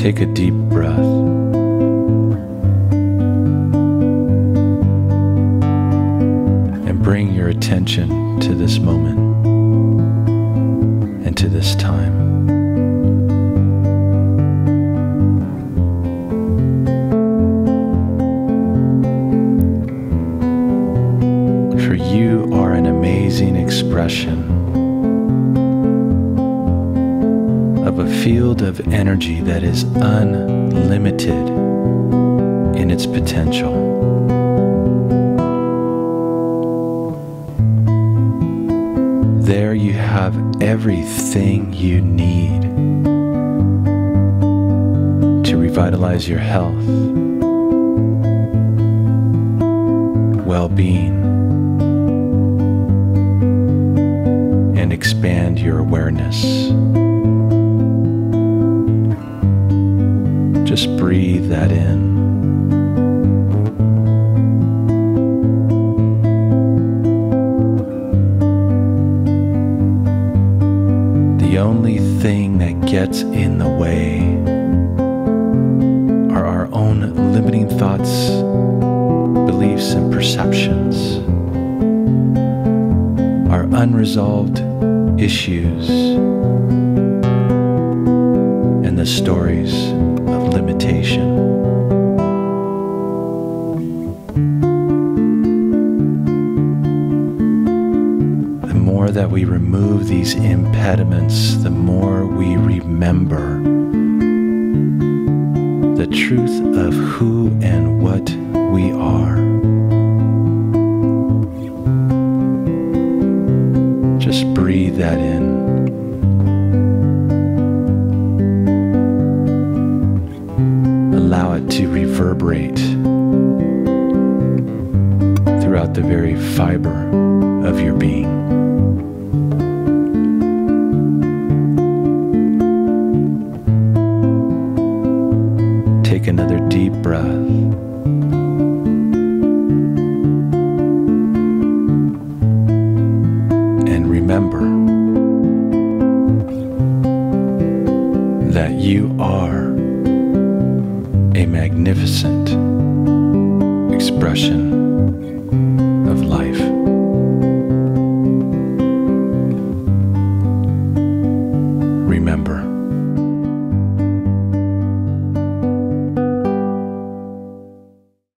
Take a deep breath. And bring your attention to this moment and to this time. For you are an amazing expression of a field of energy that is unlimited in its potential. There you have everything you need to revitalize your health, well being, and expand your awareness. Just breathe that in. The only thing that gets in the way are our own limiting thoughts, beliefs, and perceptions, our unresolved issues, and the stories more that we remove these impediments, the more we remember the truth of who and what we are. Just breathe that in. Allow it to reverberate throughout the very fiber of your being. Take another deep breath. And remember that you are a magnificent expression